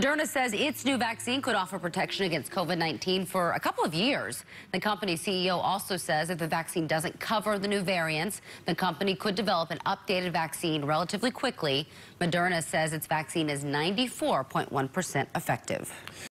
Moderna says its new vaccine could offer protection against COVID-19 for a couple of years. The company's CEO also says if the vaccine doesn't cover the new variants, the company could develop an updated vaccine relatively quickly. Moderna says its vaccine is 94.1% effective.